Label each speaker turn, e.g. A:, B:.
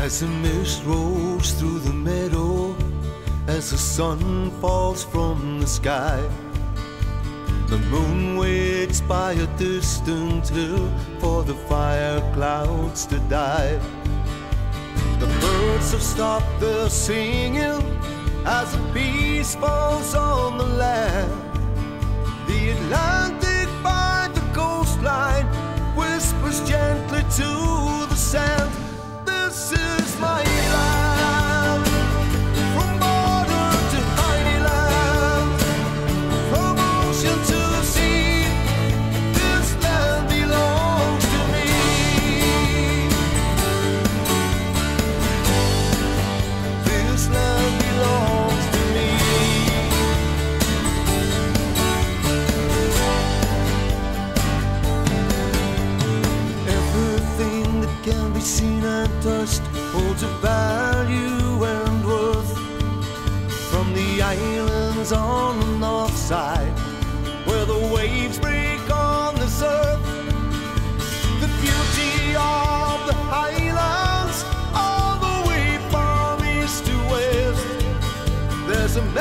A: As the mist rolls through the meadow, as the sun falls from the sky, the moon waits by a distant hill for the fire clouds to die. The birds have stopped their singing as the peace falls on the land. The Atlantic seen and touched holds a value and worth. From the islands on the north side, as a man.